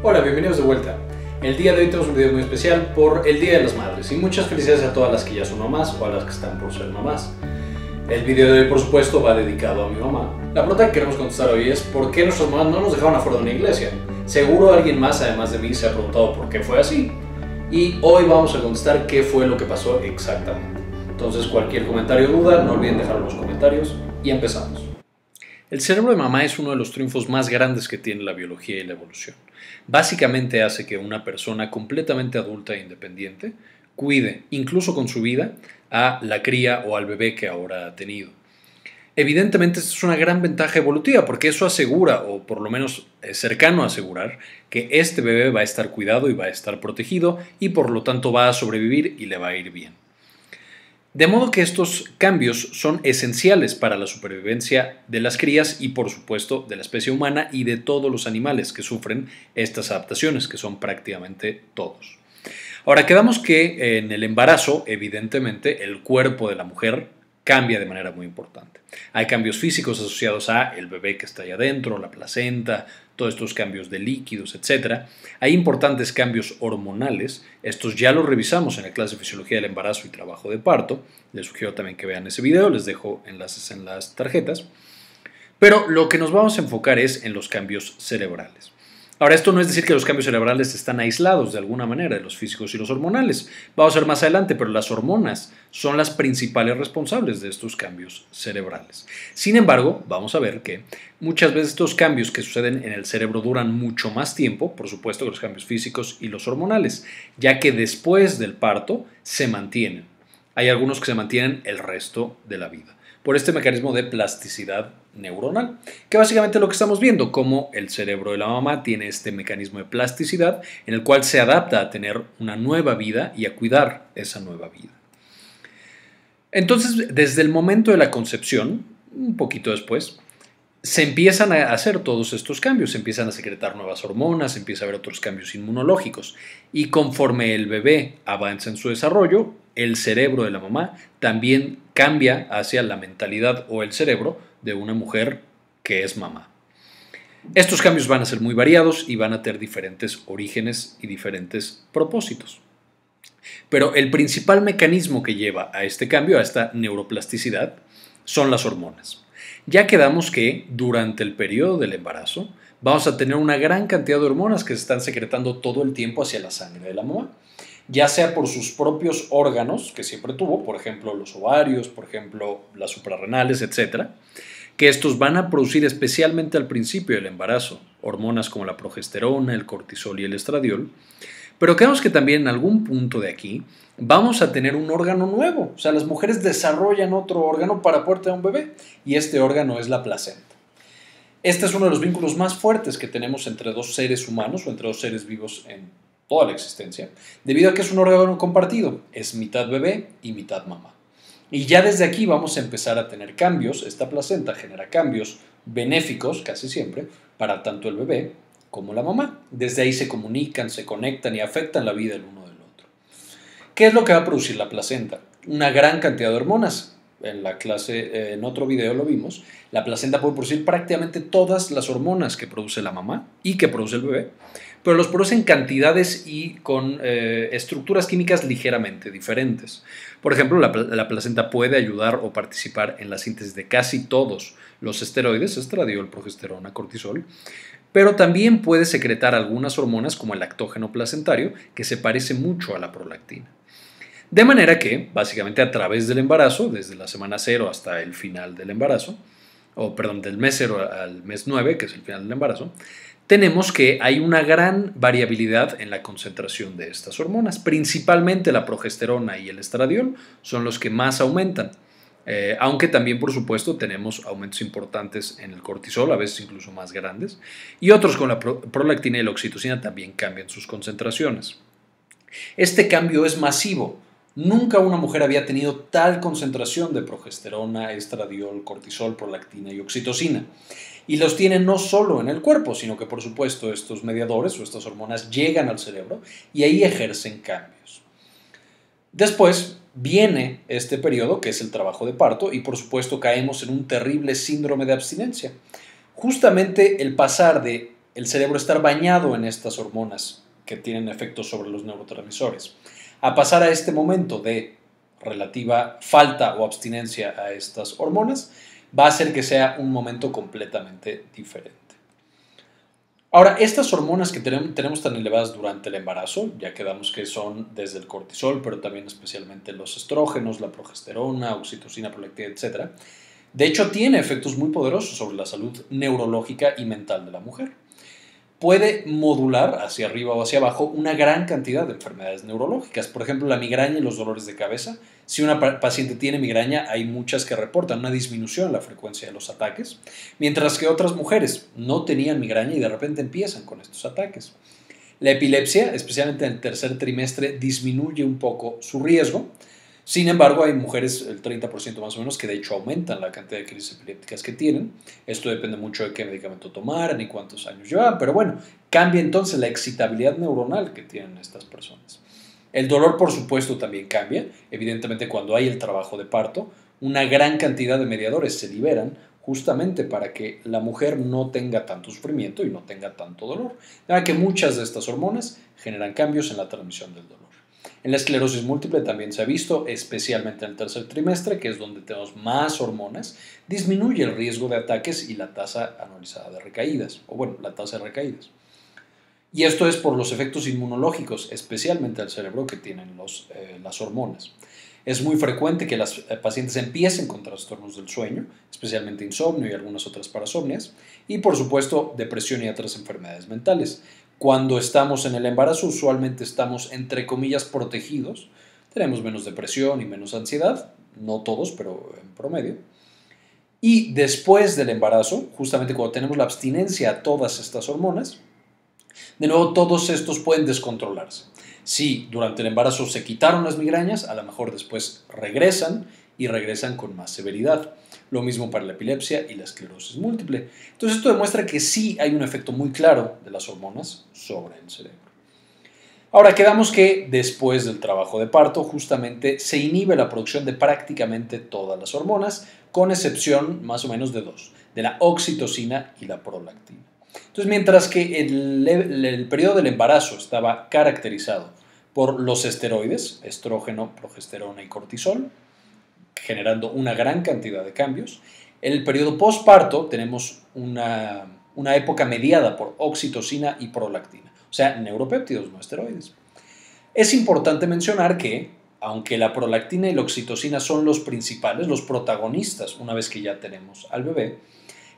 Hola, bienvenidos de vuelta. El día de hoy tenemos un video muy especial por el Día de las Madres y muchas felicidades a todas las que ya son mamás o a las que están por ser mamás. El video de hoy, por supuesto, va dedicado a mi mamá. La pregunta que queremos contestar hoy es ¿por qué nuestras mamás no nos dejaron afuera de una iglesia? Seguro alguien más, además de mí, se ha preguntado por qué fue así. Y hoy vamos a contestar qué fue lo que pasó exactamente. Entonces, cualquier comentario o duda, no olviden dejarlo en los comentarios y empezamos. El cerebro de mamá es uno de los triunfos más grandes que tiene la biología y la evolución. Básicamente hace que una persona completamente adulta e independiente cuide, incluso con su vida, a la cría o al bebé que ahora ha tenido. Evidentemente esto es una gran ventaja evolutiva porque eso asegura, o por lo menos es cercano a asegurar, que este bebé va a estar cuidado y va a estar protegido y por lo tanto va a sobrevivir y le va a ir bien. De modo que estos cambios son esenciales para la supervivencia de las crías y por supuesto de la especie humana y de todos los animales que sufren estas adaptaciones, que son prácticamente todos. Ahora quedamos que en el embarazo, evidentemente, el cuerpo de la mujer cambia de manera muy importante. Hay cambios físicos asociados a el bebé que está ahí adentro, la placenta, todos estos cambios de líquidos, etc. Hay importantes cambios hormonales, estos ya los revisamos en la clase de fisiología del embarazo y trabajo de parto, les sugiero también que vean ese video, les dejo enlaces en las tarjetas, pero lo que nos vamos a enfocar es en los cambios cerebrales. Ahora, esto no es decir que los cambios cerebrales están aislados de alguna manera de los físicos y los hormonales. Vamos a ver más adelante, pero las hormonas son las principales responsables de estos cambios cerebrales. Sin embargo, vamos a ver que muchas veces estos cambios que suceden en el cerebro duran mucho más tiempo, por supuesto que los cambios físicos y los hormonales, ya que después del parto se mantienen. Hay algunos que se mantienen el resto de la vida por este mecanismo de plasticidad neuronal, que básicamente lo que estamos viendo, cómo el cerebro de la mamá tiene este mecanismo de plasticidad en el cual se adapta a tener una nueva vida y a cuidar esa nueva vida. Entonces, desde el momento de la concepción, un poquito después, se empiezan a hacer todos estos cambios, se empiezan a secretar nuevas hormonas, se empieza a haber otros cambios inmunológicos y conforme el bebé avanza en su desarrollo, el cerebro de la mamá también cambia hacia la mentalidad o el cerebro de una mujer que es mamá. Estos cambios van a ser muy variados y van a tener diferentes orígenes y diferentes propósitos. Pero el principal mecanismo que lleva a este cambio, a esta neuroplasticidad, son las hormonas ya quedamos que durante el periodo del embarazo vamos a tener una gran cantidad de hormonas que se están secretando todo el tiempo hacia la sangre de la mamá, ya sea por sus propios órganos que siempre tuvo, por ejemplo los ovarios, por ejemplo las suprarrenales, etcétera, que estos van a producir especialmente al principio del embarazo hormonas como la progesterona, el cortisol y el estradiol, pero creemos que también en algún punto de aquí vamos a tener un órgano nuevo. O sea, las mujeres desarrollan otro órgano para poder tener un bebé y este órgano es la placenta. Este es uno de los vínculos más fuertes que tenemos entre dos seres humanos o entre dos seres vivos en toda la existencia, debido a que es un órgano compartido, es mitad bebé y mitad mamá. Y ya desde aquí vamos a empezar a tener cambios, esta placenta genera cambios benéficos casi siempre para tanto el bebé como la mamá. Desde ahí se comunican, se conectan y afectan la vida del uno del otro. ¿Qué es lo que va a producir la placenta? Una gran cantidad de hormonas. En la clase, eh, en otro video lo vimos, la placenta puede producir prácticamente todas las hormonas que produce la mamá y que produce el bebé, pero los produce en cantidades y con eh, estructuras químicas ligeramente diferentes. Por ejemplo, la, la, placenta puede ayudar o participar en la síntesis de casi todos los esteroides, estradiol, progesterona, cortisol, pero también puede secretar algunas hormonas como el lactógeno placentario, que se parece mucho a la prolactina. De manera que, básicamente a través del embarazo, desde la semana 0 hasta el final del embarazo, o perdón, del mes 0 al mes 9, que es el final del embarazo, tenemos que hay una gran variabilidad en la concentración de estas hormonas. Principalmente la progesterona y el estradiol son los que más aumentan. Eh, aunque también, por supuesto, tenemos aumentos importantes en el cortisol, a veces incluso más grandes, y otros con la prolactina y la oxitocina también cambian sus concentraciones. Este cambio es masivo. Nunca una mujer había tenido tal concentración de progesterona, estradiol, cortisol, prolactina y oxitocina. Y los tiene no solo en el cuerpo, sino que por supuesto estos mediadores o estas hormonas llegan al cerebro y ahí ejercen cambios. Después, viene este periodo, que es el trabajo de parto, y por supuesto caemos en un terrible síndrome de abstinencia. Justamente el pasar de el cerebro estar bañado en estas hormonas que tienen efectos sobre los neurotransmisores, a pasar a este momento de relativa falta o abstinencia a estas hormonas, va a hacer que sea un momento completamente diferente. Ahora, estas hormonas que tenemos tan elevadas durante el embarazo, ya quedamos que son desde el cortisol, pero también especialmente los estrógenos, la progesterona, oxitocina, prolactina, etc., de hecho tiene efectos muy poderosos sobre la salud neurológica y mental de la mujer puede modular hacia arriba o hacia abajo una gran cantidad de enfermedades neurológicas. Por ejemplo, la migraña y los dolores de cabeza. Si una paciente tiene migraña, hay muchas que reportan una disminución en la frecuencia de los ataques, mientras que otras mujeres no tenían migraña y de repente empiezan con estos ataques. La epilepsia, especialmente en el tercer trimestre, disminuye un poco su riesgo, sin embargo, hay mujeres, el 30% más o menos, que de hecho aumentan la cantidad de crisis epilépticas que tienen. Esto depende mucho de qué medicamento tomaran y cuántos años llevan, pero bueno, cambia entonces la excitabilidad neuronal que tienen estas personas. El dolor, por supuesto, también cambia. Evidentemente, cuando hay el trabajo de parto, una gran cantidad de mediadores se liberan justamente para que la mujer no tenga tanto sufrimiento y no tenga tanto dolor. Ya que muchas de estas hormonas generan cambios en la transmisión del dolor. En la esclerosis múltiple también se ha visto, especialmente en el tercer trimestre, que es donde tenemos más hormonas, disminuye el riesgo de ataques y la tasa anualizada de recaídas, o bueno, la tasa de recaídas. Y esto es por los efectos inmunológicos, especialmente al cerebro que tienen eh, las hormonas. Es muy frecuente que las eh, pacientes empiecen con trastornos del sueño, especialmente insomnio y algunas otras parasomnias, y por supuesto depresión y otras enfermedades mentales. Cuando estamos en el embarazo, usualmente estamos, entre comillas, protegidos. Tenemos menos depresión y menos ansiedad, no todos, pero en promedio. Y después del embarazo, justamente cuando tenemos la abstinencia a todas estas hormonas, de nuevo todos estos pueden descontrolarse. Si durante el embarazo se quitaron las migrañas, a lo mejor después regresan y regresan con más severidad. Lo mismo para la epilepsia y la esclerosis múltiple. Entonces esto demuestra que sí hay un efecto muy claro de las hormonas sobre el cerebro. Ahora quedamos que después del trabajo de parto justamente se inhibe la producción de prácticamente todas las hormonas, con excepción más o menos de dos, de la oxitocina y la prolactina. Entonces mientras que el, el periodo del embarazo estaba caracterizado por los esteroides, estrógeno, progesterona y cortisol, generando una gran cantidad de cambios. En el periodo postparto tenemos una, una época mediada por oxitocina y prolactina, o sea, neuropéptidos, no esteroides. Es importante mencionar que, aunque la prolactina y la oxitocina son los principales, los protagonistas una vez que ya tenemos al bebé,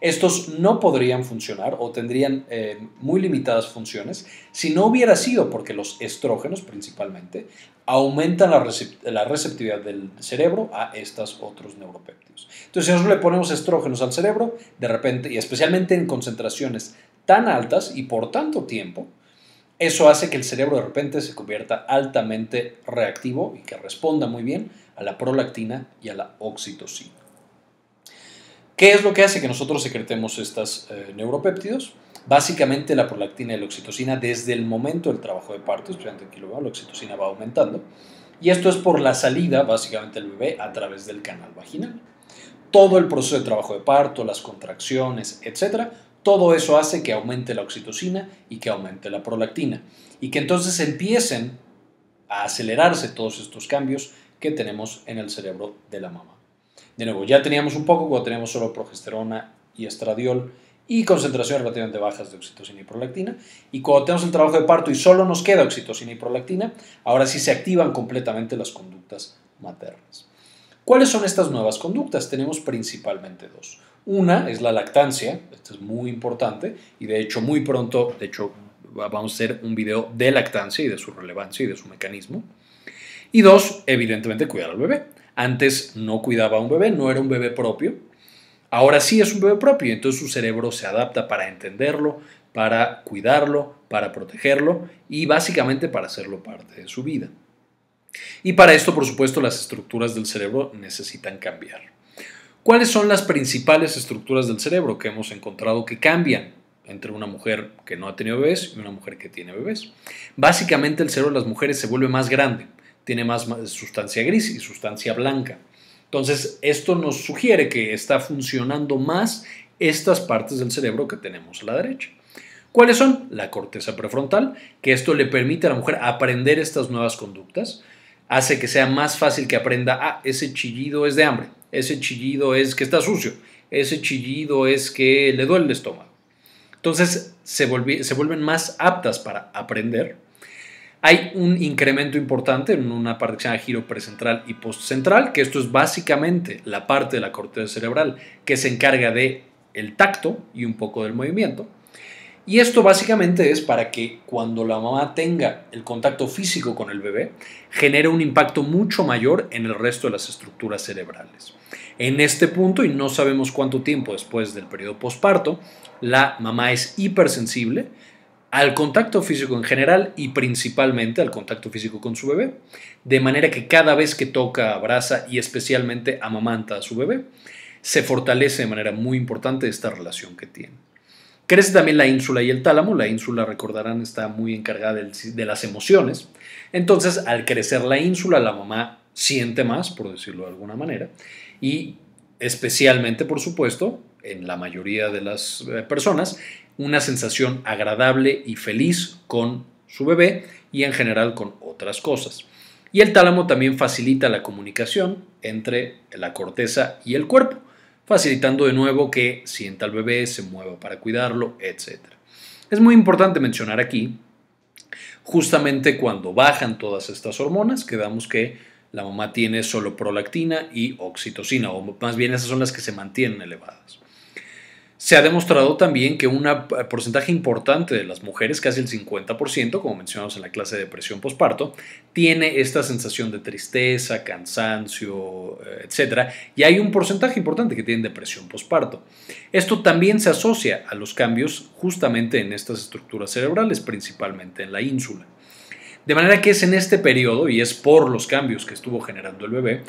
estos no podrían funcionar o tendrían eh, muy limitadas funciones si no hubiera sido porque los estrógenos principalmente aumentan la, receptividad del cerebro a estos otros neuropéptidos. Entonces, si nosotros le ponemos estrógenos al cerebro, de repente, y especialmente en concentraciones tan altas y por tanto tiempo, eso hace que el cerebro de repente se convierta altamente reactivo y que responda muy bien a la prolactina y a la oxitocina. ¿Qué es lo que hace que nosotros secretemos estos eh, neuropéptidos? Básicamente la prolactina y la oxitocina desde el momento del trabajo de parto, lo la oxitocina va aumentando. Y esto es por la salida básicamente del bebé a través del canal vaginal. Todo el proceso de trabajo de parto, las contracciones, etcétera, todo eso hace que aumente la oxitocina y que aumente la prolactina. Y que entonces empiecen a acelerarse todos estos cambios que tenemos en el cerebro de la mamá. De nuevo, ya teníamos un poco cuando teníamos solo progesterona y estradiol y concentraciones relativamente bajas de oxitocina y prolactina. Y cuando tenemos el trabajo de parto y solo nos queda oxitocina y prolactina, ahora sí se activan completamente las conductas maternas. ¿Cuáles son estas nuevas conductas? Tenemos principalmente dos. Una es la lactancia, esto es muy importante y de hecho muy pronto, de hecho vamos a hacer un video de lactancia y de su relevancia y de su mecanismo. Y dos, evidentemente cuidar al bebé. Antes no cuidaba a un bebé, no era un bebé propio. Ahora sí es un bebé propio, entonces su cerebro se adapta para entenderlo, para cuidarlo, para protegerlo y básicamente para hacerlo parte de su vida. Y para esto, por supuesto, las estructuras del cerebro necesitan cambiar. ¿Cuáles son las principales estructuras del cerebro que hemos encontrado que cambian entre una mujer que no ha tenido bebés y una mujer que tiene bebés? Básicamente el cerebro de las mujeres se vuelve más grande tiene más sustancia gris y sustancia blanca. Entonces, esto nos sugiere que está funcionando más estas partes del cerebro que tenemos a la derecha. ¿Cuáles son? La corteza prefrontal, que esto le permite a la mujer aprender estas nuevas conductas, hace que sea más fácil que aprenda, ah, ese chillido es de hambre, ese chillido es que está sucio, ese chillido es que le duele el estómago. Entonces se, se vuelven más aptas para aprender. Hay un incremento importante en una parte que se llama giro precentral y postcentral, que esto es básicamente la parte de la corteza cerebral que se encarga de el tacto y un poco del movimiento. Y esto básicamente es para que cuando la mamá tenga el contacto físico con el bebé, genere un impacto mucho mayor en el resto de las estructuras cerebrales. En este punto, y no sabemos cuánto tiempo después del periodo posparto, la mamá es hipersensible al contacto físico en general y principalmente al contacto físico con su bebé, de manera que cada vez que toca, abraza y especialmente amamanta a su bebé, se fortalece de manera muy importante esta relación que tiene. Crece también la ínsula y el tálamo. La ínsula, recordarán, está muy encargada de las emociones. Entonces, al crecer la ínsula, la mamá siente más, por decirlo de alguna manera, y especialmente, por supuesto, en la mayoría de las eh, personas, una sensación agradable y feliz con su bebé y en general con otras cosas. Y el tálamo también facilita la comunicación entre la corteza y el cuerpo facilitando de nuevo que sienta al bebé, se mueva para cuidarlo, etc. Es muy importante mencionar aquí, justamente cuando bajan todas estas hormonas, quedamos que la mamá tiene solo prolactina y oxitocina, o más bien esas son las que se mantienen elevadas. Se ha demostrado también que un porcentaje importante de las mujeres, casi el 50%, como mencionamos en la clase de depresión posparto, tiene esta sensación de tristeza, cansancio, eh, etc. Y hay un porcentaje importante que tiene depresión posparto. Esto también se asocia a los cambios justamente en estas estructuras cerebrales, principalmente en la ínsula. De manera que es en este periodo, y es por los cambios que estuvo generando el bebé,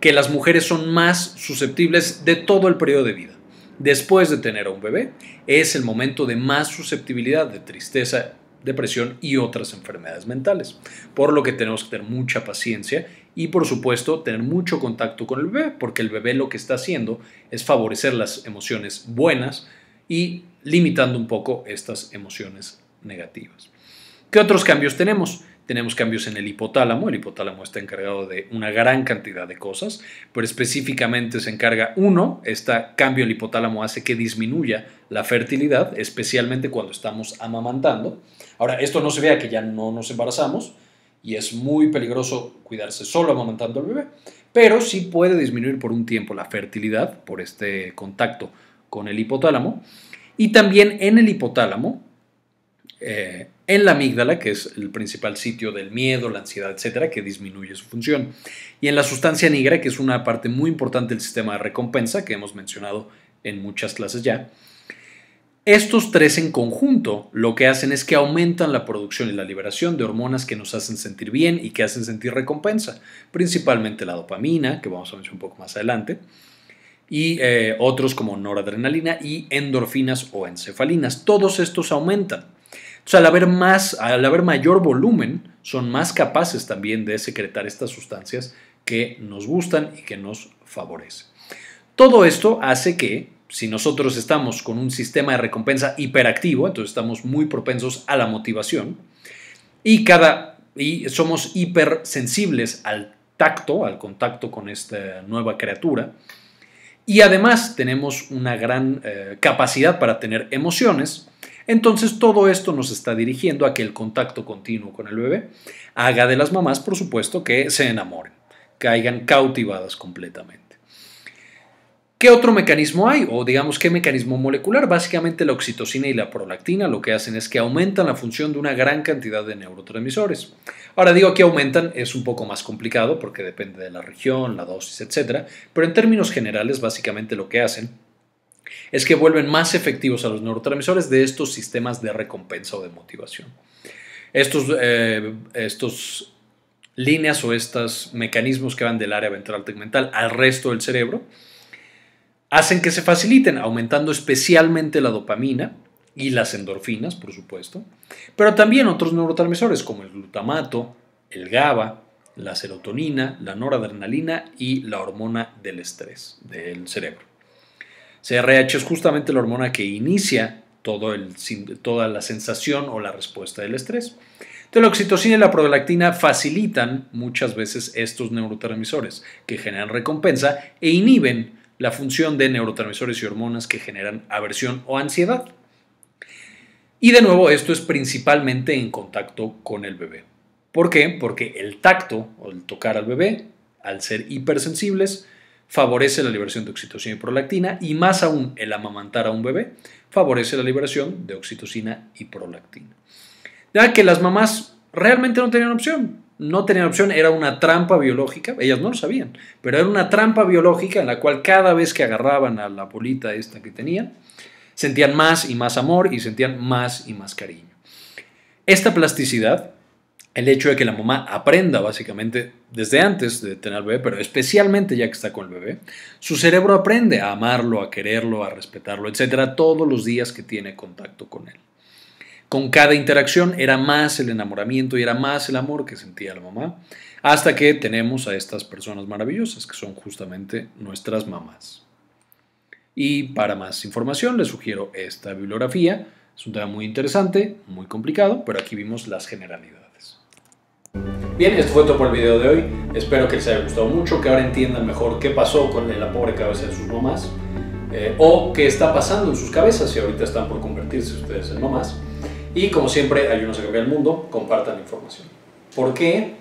que las mujeres son más susceptibles de todo el periodo de vida después de tener a un bebé, es el momento de más susceptibilidad de tristeza, depresión y otras enfermedades mentales. Por lo que tenemos que tener mucha paciencia y por supuesto tener mucho contacto con el bebé, porque el bebé lo que está haciendo es favorecer las emociones buenas y limitando un poco estas emociones negativas. ¿Qué otros cambios tenemos? Tenemos cambios en el hipotálamo. El hipotálamo está encargado de una gran cantidad de cosas, pero específicamente se encarga, uno, este cambio del hipotálamo hace que disminuya la fertilidad, especialmente cuando estamos amamantando. Ahora, esto no se vea que ya no nos embarazamos y es muy peligroso cuidarse solo amamantando al bebé, pero sí puede disminuir por un tiempo la fertilidad por este contacto con el hipotálamo. Y también en el hipotálamo, eh, en la amígdala, que es el principal sitio del miedo, la ansiedad, etcétera, que disminuye su función. Y en la sustancia negra, que es una parte muy importante del sistema de recompensa, que hemos mencionado en muchas clases ya. Estos tres en conjunto lo que hacen es que aumentan la producción y la liberación de hormonas que nos hacen sentir bien y que hacen sentir recompensa, principalmente la dopamina, que vamos a mencionar un poco más adelante, y eh, otros como noradrenalina y endorfinas o encefalinas. Todos estos aumentan. Entonces, al haber, más, al haber mayor volumen, son más capaces también de secretar estas sustancias que nos gustan y que nos favorecen. Todo esto hace que, si nosotros estamos con un sistema de recompensa hiperactivo, entonces estamos muy propensos a la motivación, y, cada, y somos hipersensibles al tacto, al contacto con esta nueva criatura, y además tenemos una gran eh, capacidad para tener emociones, entonces todo esto nos está dirigiendo a que el contacto continuo con el bebé haga de las mamás, por supuesto, que se enamoren, caigan cautivadas completamente. ¿Qué otro mecanismo hay? O digamos, ¿qué mecanismo molecular? Básicamente la oxitocina y la prolactina lo que hacen es que aumentan la función de una gran cantidad de neurotransmisores. Ahora digo que aumentan, es un poco más complicado porque depende de la región, la dosis, etc. Pero en términos generales, básicamente lo que hacen es que vuelven más efectivos a los neurotransmisores de estos sistemas de recompensa o de motivación. Estos, eh, estos líneas o estos mecanismos que van del área ventral tegmental al resto del cerebro hacen que se faciliten, aumentando especialmente la dopamina y las endorfinas, por supuesto, pero también otros neurotransmisores como el glutamato, el GABA, la serotonina, la noradrenalina y la hormona del estrés del cerebro. CRH es justamente la hormona que inicia toda la sensación o la respuesta del estrés. Entonces, la oxitocina y la prolactina facilitan muchas veces estos neurotransmisores que generan recompensa e inhiben la función de neurotransmisores y hormonas que generan aversión o ansiedad. Y de nuevo, esto es principalmente en contacto con el bebé. ¿Por qué? Porque el tacto o el tocar al bebé, al ser hipersensibles, favorece la liberación de oxitocina y prolactina y más aún el amamantar a un bebé favorece la liberación de oxitocina y prolactina. Ya que las mamás realmente no tenían opción, no tenían opción, era una trampa biológica, ellas no lo sabían, pero era una trampa biológica en la cual cada vez que agarraban a la bolita esta que tenían, sentían más y más amor y sentían más y más cariño. Esta plasticidad, el hecho de que la mamá aprenda básicamente desde antes de tener bebé, pero especialmente ya que está con el bebé, su cerebro aprende a amarlo, a quererlo, a respetarlo, etcétera, todos los días que tiene contacto con él. Con cada interacción era más el enamoramiento y era más el amor que sentía la mamá, hasta que tenemos a estas personas maravillosas que son justamente nuestras mamás. Y para más información les sugiero esta bibliografía. Es un tema muy interesante, muy complicado, pero aquí vimos las generalidades. Bien, esto fue todo por el video de hoy. Espero que les haya gustado mucho, que ahora entiendan mejor qué pasó con la pobre cabeza de sus mamás eh, o qué está pasando en sus cabezas si ahorita están por convertirse ustedes en mamás. Y como siempre, ayúdenos a cambiar el mundo, compartan información. ¿Por qué?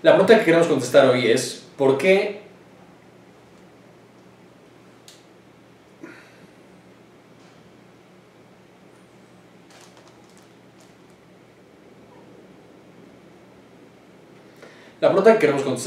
La pregunta que queremos contestar hoy es, ¿por qué La pregunta que queremos contestar